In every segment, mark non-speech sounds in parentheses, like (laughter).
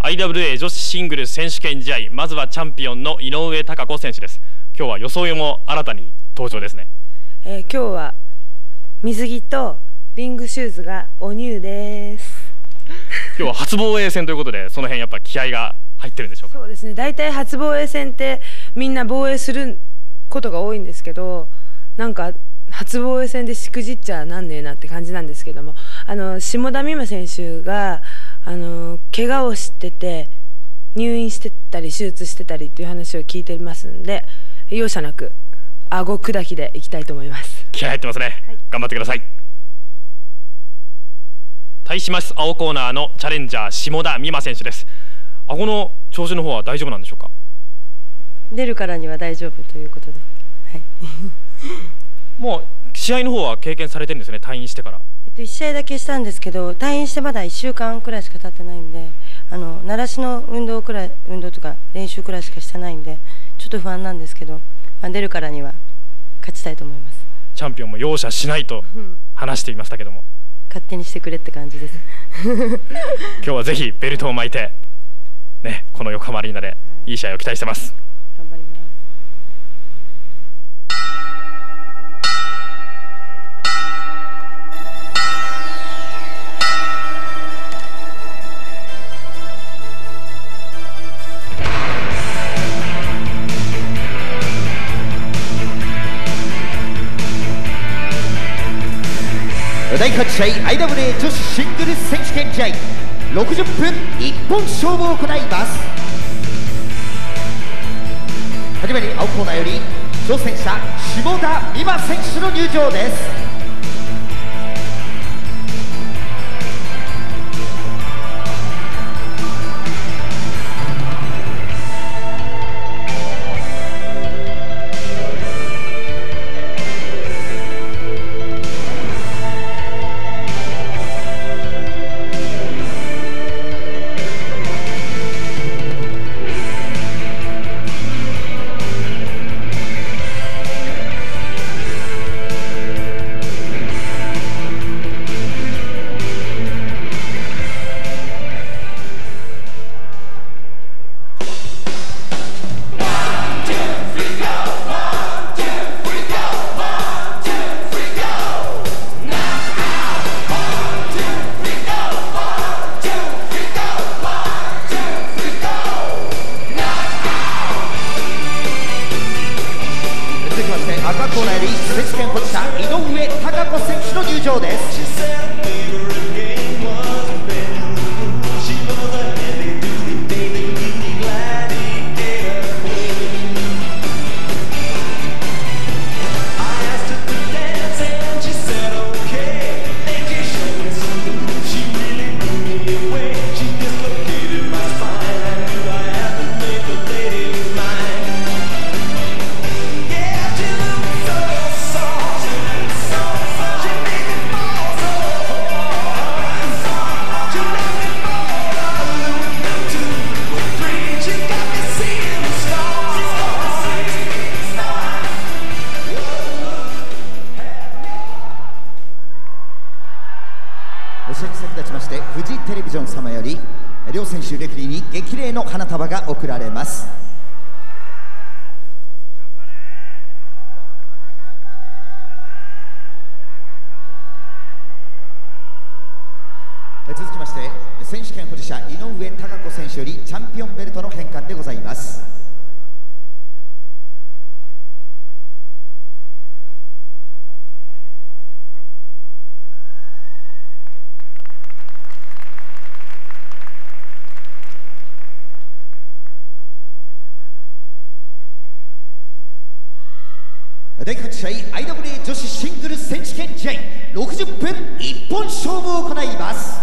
IWA 女子シングル選手権試合まずはチャンピオンの井上貴子選手です。今日は装いも新たに登場ですね、えー、今日は水着とリングシューズがお乳です。(laughs) 今日は初防衛戦ということでその辺やっぱ気合が入ってるんでしょうか？そうですね。大体初防衛戦ってみんな防衛することが多いんですけどなんか初防衛戦でしくじっちゃなんねえなって感じなんですけどもあの下田美馬選手があの怪我をしてて入院してたり手術してたりっていう話を聞いてますんで容赦なく顎砕きでいきたいと思います。気合入ってますね、はい、頑張ってください。対します青コーナーのチャレンジャー下田美馬選手です。顎の調子の方は大丈夫なんでしょうか？出るからには大丈夫ということで、はい、(laughs) もう試合の方は経験されてるんですね退院してから、えっと、1試合だけしたんですけど退院してまだ1週間くらいしか経ってないんであの慣らしの運動くらい運動とか練習くらいしかしてないんでちょっと不安なんですけど、まあ、出るからには勝ちたいと思います。チャンピオンも容赦しないと話していましたけども、勝手にしてくれって感じです。(laughs) 今日はぜひベルトを巻いて、ね、この横浜アリーナでいい試合を期待してます。第8試合 IWA 女子シングル選手権試合。60分一本勝負を行います。はじめに青コーナーより挑戦者下田美馬選手の入場です。立ちましてフジテレビジョン様より両選手レフェリーに激励の花束が贈られます続きまして選手権保持者井上貴子選手よりチャンピオンベルトの返還でございます。第8試合 IWA 女子シングル選手権試合60分一本勝負を行います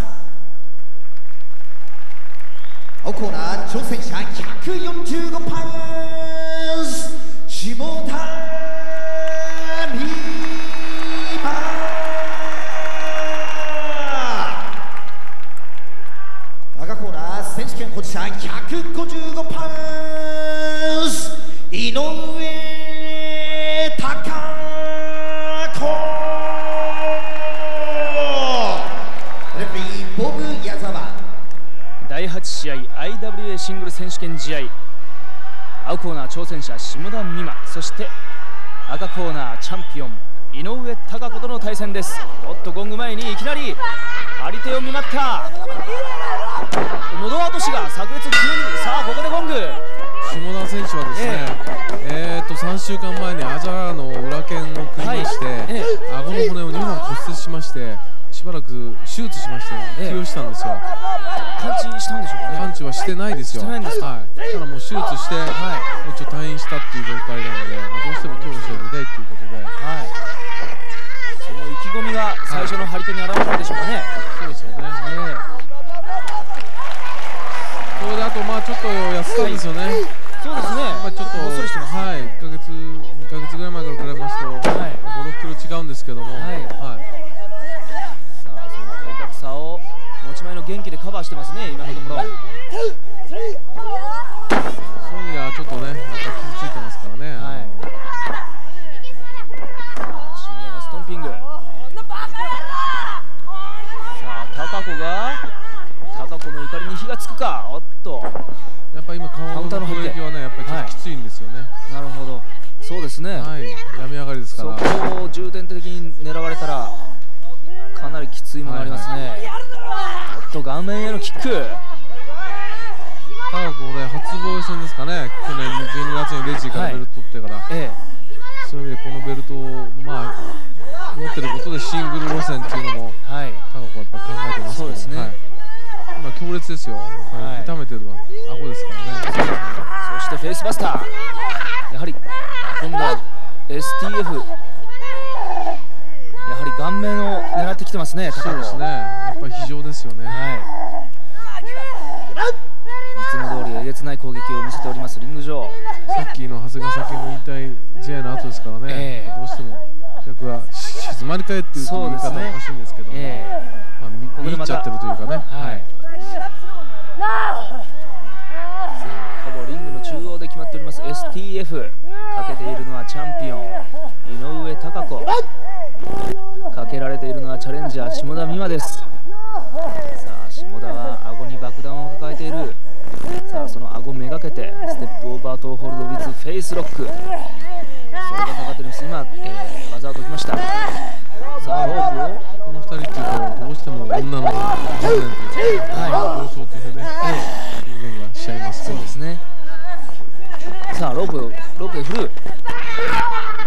青コーナー挑戦者145パンス下田赤コーナー選手権保持者155パンス井上試合 IWA シングル選手権試合。青コーナー挑戦者下田美馬。そして赤コーナーチャンピオン井上貴子との対戦です。おっとゴング前にいきなり張り手を見舞った。喉落としが炸裂急に。さあここでゴング。下田選手はですね、えー、と3週間前にアジャーの裏剣を食いまして、はい。え顎の骨を2本骨折しましてしばらく手術しましてええ休養したんですよ、完治したんでしょうかね。完治はしてないですよ。してないんですか？はい、だからもう手術して、一応退院したっていう状態なので、まあ、どうしても今日の試合出たいっていうことで。はい。その意気込みが最初の張り手に現れたんでしょうかね、そうですよね。え。それであとまあちょっと痩せたんですよね、えそうですね。まあちょっとはい。1ヶ月2ヶ月ぐらい前から比べますと、はい。56キロ違うんですけども、はいはいさあその体格差を持ち前の元気でカバーしてますね今のところ、そういう意味ではちょっとね、やっぱ傷ついてますからね。はい。下田がストンピング。さあ高子が高子の怒りに火がつくか。おっと。やっぱ今顔のカウンターの攻撃はね、やっぱりちょっときついんですよね。なるほど。そうですね、はい、病み上がりですかそら。こを重点的に狙われたらかなりきついものがありますね、おっと顔面へのキック。ただこれ初防衛戦ですかね。去年12月にレジからベルト取ってから、えそういう意味でこのベルトをまあ持ってることでシングル路線っていうのもえはい。高子はやっぱり考えてますそうですね。はい。今強烈ですよ。はい。痛めてるのは。顎ですからね。そしてフェイスバスター。やはり今度は STF やはり顔面をてますねそうですね。やっぱり非常ですよね。はい。いつも通りえげつない攻撃を見せておりますリング上。さっきの長谷川先の引退試合の後ですからね、ええ。どうしても客がし静まり返っていう言い方はおかしいんですけども、えまあ、見こっちゃってるというかね、はい。ほぼリングの中央で決まっております。STF かけているのはチャンピオン井上貴子かけられているのはチャレンジャー下田美馬です。さあ下田は顎に爆弾を抱えている。さあその顎めがけてステップオーバートーホールドウィズフェイスロック。それがかかっております。今、えー技を解きました。さあロープをこの2人っていうとどうしても女の人間というか、はい、暴走というね、表現がしちゃいますそうですね。さあロープをロープで振る。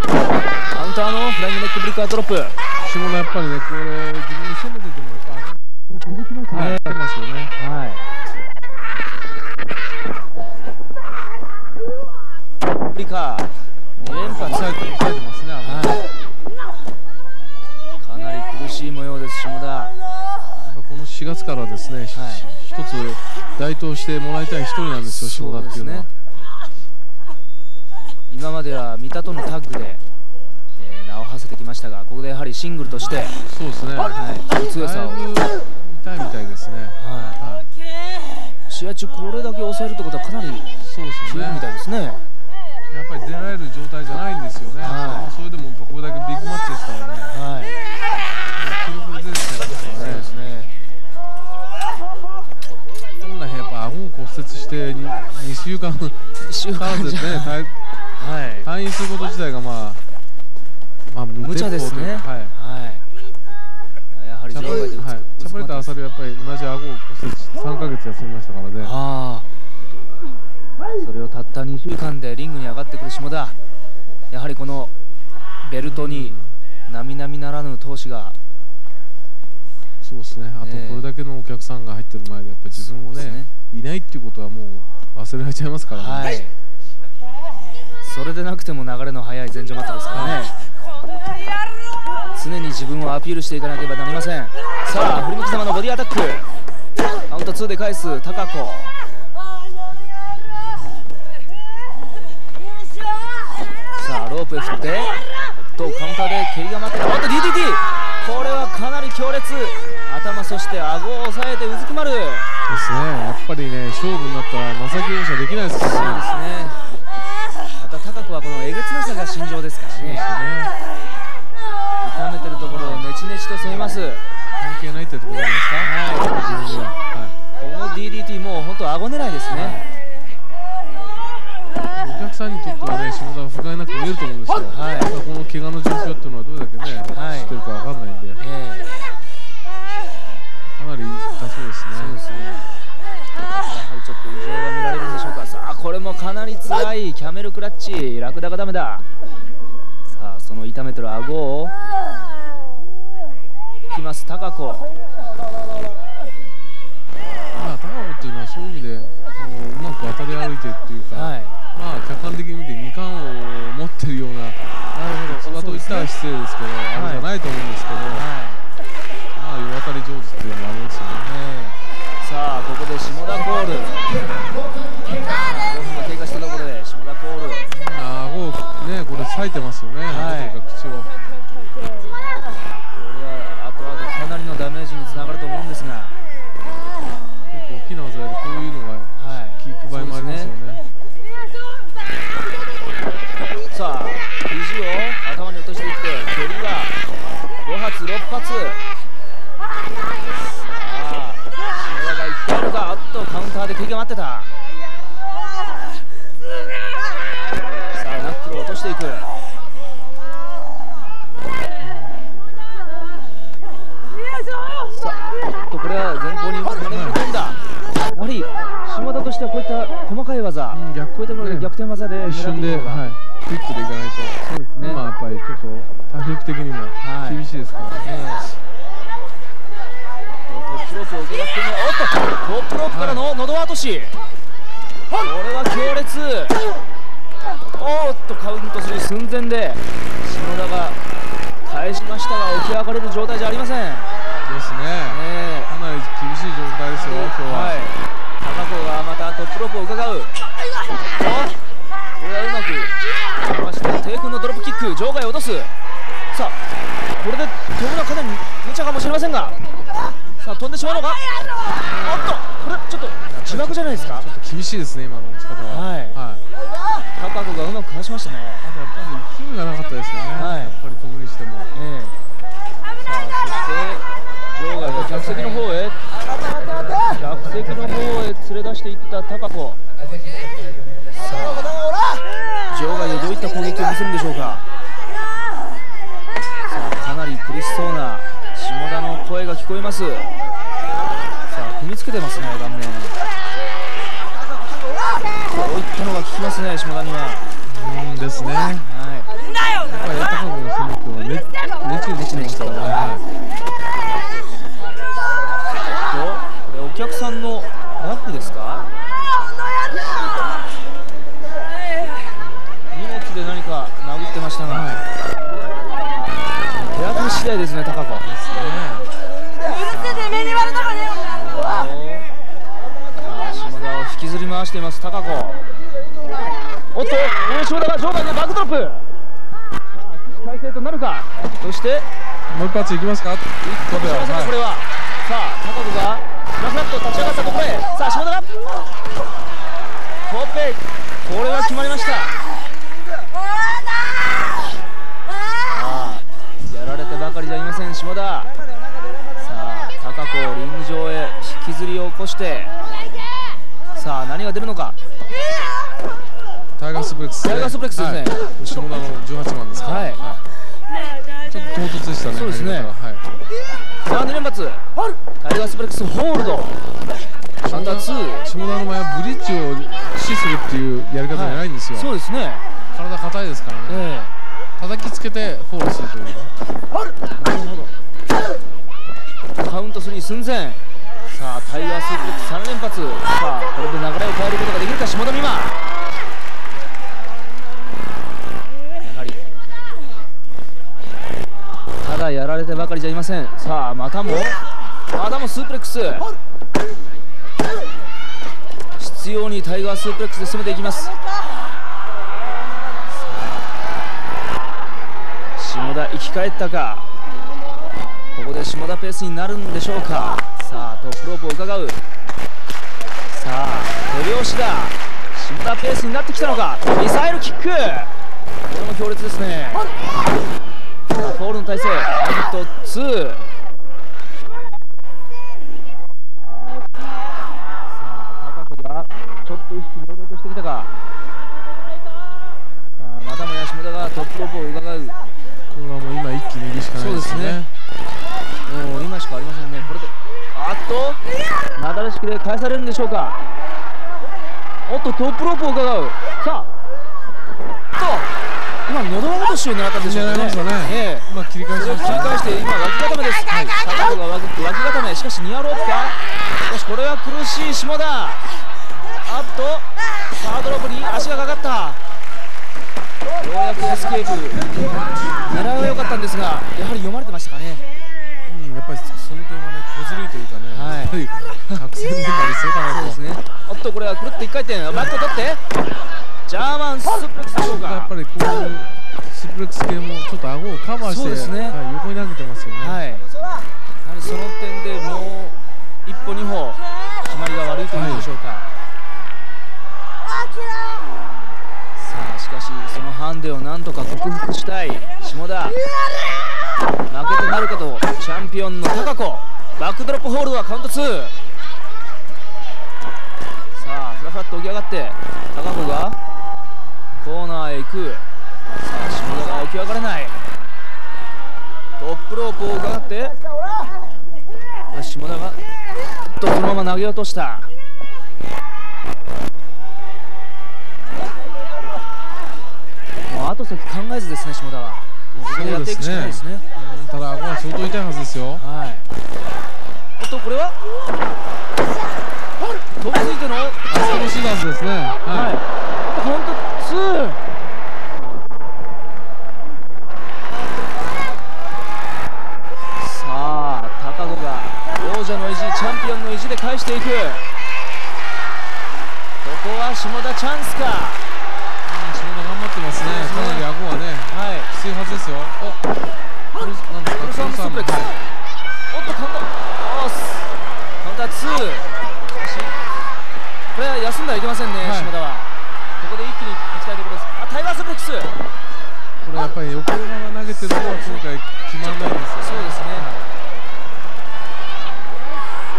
カウンターのフライングネックブリーカードロップ下田やっぱりねこれ自分に攻めててもやっぱ動きなくなってますよね、はい。リカー2連発抑えて抑えてますね、はい。かなり苦しい。模様です下田やっぱこの4月からですね、はい。一つ代表してもらい。たい。一人なんですよ、下田ってい。うのは。今までは三田とのタッグで、えー名を馳せてきましたがここでやはりシングルとして、そうですね、はい、強さを、痛いみたいですね。ははい。い、試合中これだけ抑えるってことはかなりそうですね。みたいですね。やっぱり出られる状態じゃないんですよね。はい。それでもこれだけビッグマッチですからね。はい。記録が出てきたそうらね。ですね。本来やっぱ顎を骨折してに2週間 (laughs) 一週足らずでね退はい。退院すること自体がまあまあ無無茶ですね。はい。はい。やはりチャパリ、場外ではい、チャパリとアサリはやっぱり同じ顎を骨折して3ヶ月休みましたからね。ああ。それをたった2週間でリングに上がってくる下田。やはりこのベルトに並々ならぬ闘志が。そうですね。あとこれだけのお客さんが入ってる前でやっぱ自分をねね。いないっていうことはもう忘れられちゃいますからね。はい。それでなくても流れの速い前場マットですからね常に自分をアピールしていかなければなりません。さあ振り向きざまのボディアタック。カウント2で返す高子。さあロープへ振って。とカウンターで蹴りが待っておっと DDT これはかなり強烈。頭そして顎を押さえてうずくまる。そうですね。やっぱりね勝負になったら情け容赦できないですからね。ですね。また高子はこのえげつなさが心情ですからねるところをネチネチと攻めます関係ないってところじゃないですか？はい。自分には。はい。この DDT もう本当顎狙いですねお客さんにとってはね、下田は不甲斐なく見えると思うんですよ。はいこの怪我の状況っていうのはどれだけね、はい知ってるかわかんないんで、かええなり痛そうですね。そうですね。やはりちょっと異常が見られるんでしょうか。さあ、これもかなり辛いキャメルクラッチ、ラクダがダメだ。さあ、その痛めてる顎を。いきます、高子。まあ、高子っていうのはそういう意味で、こううまく渡り歩いてっていうか、はい。まあ、客観的に見て二冠王を持ってるような、なるそれと言ったら失礼ですけど、あれじゃないと思うんですけど、はい。まあ、世渡り上手っていうのもありますよね。ええさあ、ここで下田コール。5分が経過したところで下田コール。あ顎をね、これ裂いてますよね、はい口を。これは後々かなりのダメージにつながると思うんですが。結構大きな技よりこういうのがはい。効く場合もありますよね。さあ肘を頭に落としていって蹴りは5発6発さあ篠田がいってやるかあっとカウンターで蹴りが待ってた。さあナックルを落としていくさあおっとこれは前方に胸に込んだやはり下田としてはこういった細かい技、うん逆こうい逆転技で一瞬で、はい、クイックでいかないと、そうですね今やっぱりちょっと体力的にもはい厳しいですから、ええトップロープを受け取ってねおっとトップロープからの喉落とし、これは強烈。おっとカウントする寸前で下田が返しましたが起き上がれる状態じゃありません、えですね、えかなり厳しい状態ですよ、今日は。はい、高子がまたトップを伺う。おこれはうまくやりました低空のドロップキック場外を落とす。さあこれで飛ぶのはかなり無茶かもしれませんが。さあ飛んでしまうのか？おっとこれちょっと自爆じゃないですか？ちょっと厳しいですね、今の持ち方は。はい。高子がうまく返しましたね。あとやっぱり勢いがなかったですよね、はい。やっぱり飛ぶにしても。ええ。さあそして場外が客席の方へ客席の方へ連れ出していった高子。さあ場外でどういった攻撃を見せるんでしょうか。さあかなり苦しそうな下田の声が聞こえます。さあ踏みつけてますね顔面。こういったのが効きますね下田には。うんですね。やっはいぱり高子の攻めっていうのはね、ねちねちしてますからね。とこれお客さんのバッグですか？荷物で何か殴ってましたが、手当たり次第ですね高子。さあ下田を引きずり回しています高子。おっとえー下田が場外でバックドロップ。さあ起死回生となるか。そしてもう一発いきますか？これは、さあ高子がなくなっと立ち上がったところへ。さあ下田が。コーペこれは決まりました。やられてばかりじゃありません下田。さあ高子をリング上へ引きずり起こして。さあ何が出るのか。タイガースプレックス、タイガースプレックスですね。はい。下田の18番ですか。ら。はい。ちょっと唐突でしたね。そうですね。はい。さあ2連発。タイガースプレックスホールド。カウント2下田の場合はブリッジを死するっていうやり方じゃないんですよ。そうですね。体硬いですからね。え叩きつけてフォールするという。えカウント3寸前。さあタイガースープレックス3連発。さあこれで流れを変えることができるか下田美馬やはりただやられてばかりじゃいません。さあまたもまたもスープレックス。執拗にタイガースープレックスで攻めていきます。下田生き返ったか。ここで下田ペースになるんでしょうか。さあトップロープを伺う。さあ手拍子だ。下田ペースになってきたのか。ミサイルキック。これも強烈ですね。フォールの体勢。カウント2ちょっと意識朦朧としてきたか。またもや下田がトップロープを伺う。これはもう今一気に行くしかないですよね。もう今しかありませんね。これであっとなだれ式で返されるんでしょうか。おっとトップロープを伺う。さあと今喉輪落としを狙ったんでしょうかね。ねええ。まあ切り返し切り返して今脇固めです、はい、高子が脇脇固めしかしニアロープか。しかしこれは苦しい下田。あっとサードロープに足がかかった。ようやくエスケープ。狙いは良かったんですがやはり読まれてましたかね。うんやっぱりその点はね小ずるいというかね、はい。作戦でもありそうだなと。そうですね。おっとこれはくるっと一回転。バックを取ってジャーマンスープレックスでしょうか。やっぱりこういうスプレックス系もちょっと顎をカバーしてそうですね。はい、横に投げてますよね、はい。やはりその点でもう一歩二歩決まりが悪いというのでしょうか、さあしかしそのハンデをなんとか克服したい下田。負けてなるかとチャンピオンの高子。バックドロップホールドはカウント2さあフラフラっと起き上がって高子がく。さあ下田が起き上がれない。トップロープを伺って。下田が。とそのまま投げ落とした。もう後先考えずですね下田は。もうここでやっていくしかないですね。うんただ顎は相当痛いはずですよ。はい。おっとこれは。飛びついての？あそこシダーズですね。はい。はカウント2さあ高子が王者の意地チャンピオンの意地で返していく。ここは下田チャンスか。い、下田頑張ってますね。かなり顎はねはい。きついはずですよ。おこれなんですかクロスアームおっとカウントおーすカウンター。2し。かしこれは休んだらいけませんね、はい。下田は。ここで一気に行きたいところです。あタイガースレックス。これやっぱり横山が投げてるのは今回決まらないんですよそうですね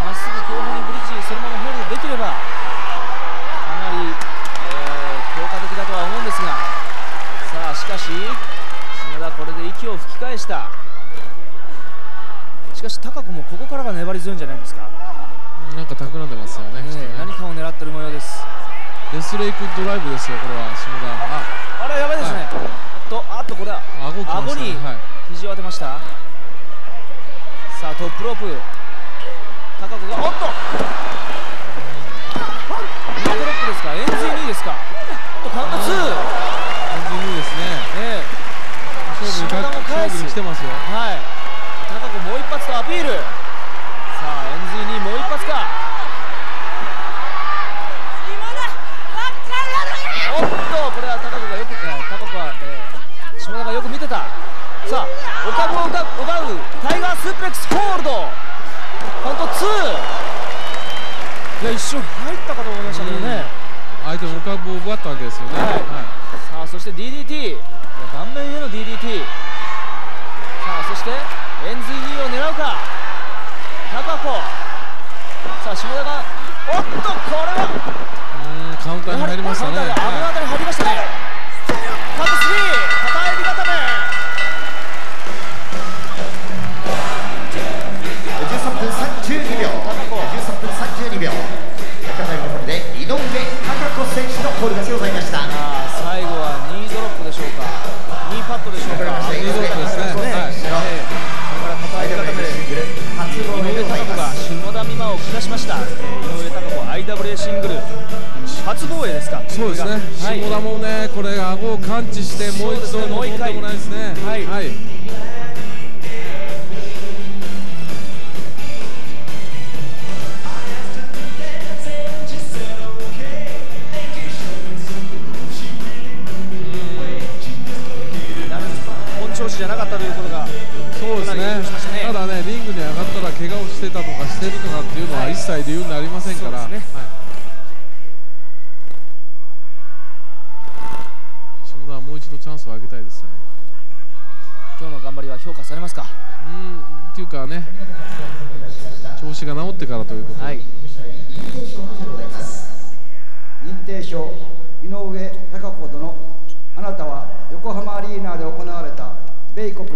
まっすぐ後方にブリッジそのままホールドできればかなり、えー効果的だとは思うんですがさあしかし下田これで息を吹き返した。しかし高子もここからが粘り強いんじゃないですか、なんか企んでますよね。きっとねええ何かを狙ってる模様です。レスレイクドライブですよこれは下田。ああれやばいですね、おっとあっとこれは。顎きま顎に肘を当てました。さあトップロープ。高子がおっと。ミドロップですか。エンズイ2ですか。とカウント2完全にいいですねええ勝負にか下田も返す勝負に来てますよ。はい。高子もう一発とアピール。さあエンズイ2もう一発か。おっとこれは高子がよく、えー高子は、えー下田がよく見てた。さあお株を奪うタイガースープレックスホールド。カウント2いや一瞬入ったかと思いましたけどね、相手のお株を奪ったわけですよね。はい。さあそして DDT 顔面への DDT さあそしてエンズイ2を狙うか。高子。さあ下田がおっとこれはうんカウンターに入りましたね。カウンターで危のあたり入りましたねカウント3片襟固め IWA シングル初防衛ですか？そうですね、はい。下田もね、これ、顎を感知して、もう一度もう一回。もらいですね。はい。はい、されますか？うんっていうかね、調子が治ってからということで、はい。定書井上貴子殿あなたは横浜アリーナで行われた米国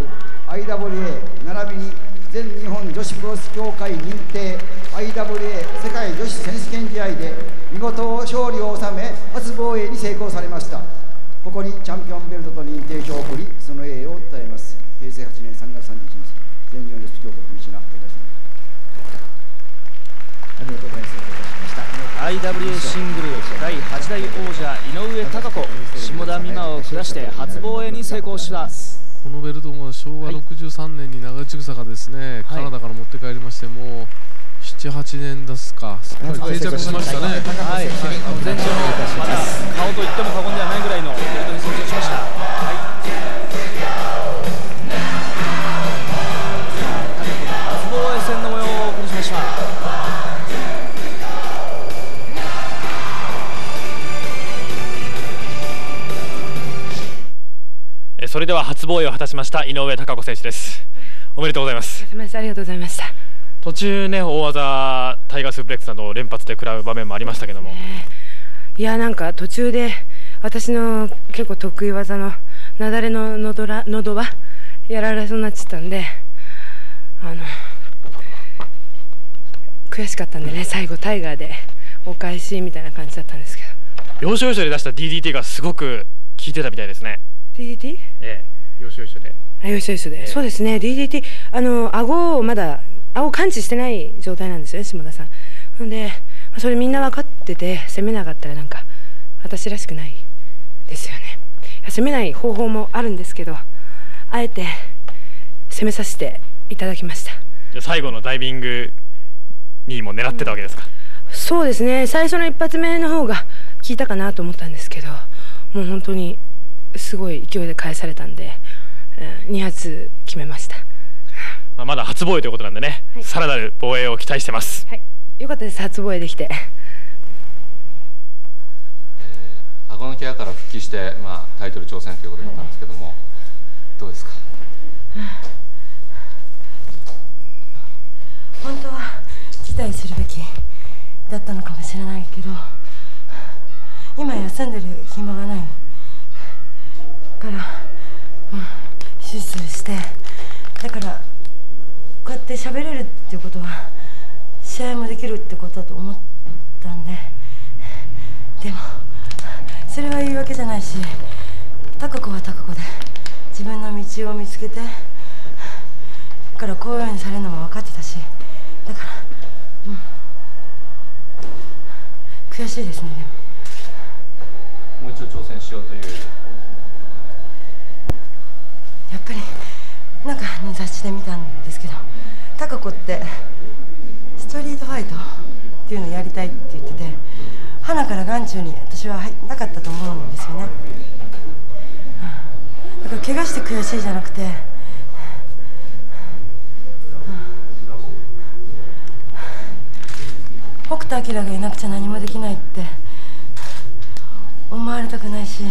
IWA 並びに全日本女子プロレス協会認定 IWA 世界女子選手権試合で見事勝利を収め初防衛に成功されました。ここにチャンピオンベルトと認定書を送りその栄誉を訴えます平成8年3月31日全日本女子協会西名上田氏ありがとうございます。お願いいたしました。IWA シングル第8代王者井上貴子下田美馬を下して初防衛に成功したこのベルトも昭和63年に長内草がですね、はい。カナダから持って帰りましてもう78年ですか。すっかり定着しましたね。はい、全長の防衛を果たしました井上貴子選手です。おめでとうございます。ありがとうございました。途中ね大技タイガースープレックスなどを連発で食らう場面もありましたけども。いやなんか途中で私の結構得意技の雪崩ののどらのど輪やられそうになっちゃったんであの悔しかったんでね最後タイガーでお返しみたいな感じだったんですけど。要所要所で出した DDT がすごく効いてたみたいですね。DDT? ええ要所要所で。あよしよしで、ええ。そうですね。DDT あの顎をまだ顎感知してない状態なんですよね下田さん。ほんでまあそれみんな分かってて攻めなかったらなんか私らしくないですよね。攻めない方法もあるんですけどあえて攻めさせていただきました。じゃあ最後のダイビングにも狙ってたわけですか、そうですね。最初の一発目の方が効いたかなと思ったんですけどもう本当にすごい勢いで返されたんで、2発決めました。まあ、まだ初防衛ということなんでね、はい。さらなる防衛を期待してます。はい。よかったです。初防衛できて。顎のケアから復帰して、まあ、タイトル挑戦ということだったんですけども、どうですか？本当は辞退するべきだったのかもしれないけど今休んでる暇がないから、うん、手術してだからこうやって喋れるっていうことは試合もできるってことだと思ったんででもそれは言い訳じゃないし高子は高子で自分の道を見つけてだからこういうようにされるのも分かってたしだから、うん、悔しいですねでも。もう一度挑戦しようという。やっぱりなんかの雑誌で見たんですけど高子ってストリートファイトっていうのをやりたいって言ってて鼻から眼中に私は入なかったと思うんですよね。だから怪我して悔しいじゃなくて北斗晶がいなくちゃ何もできないって思われたくないし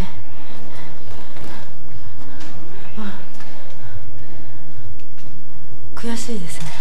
悔しいですね。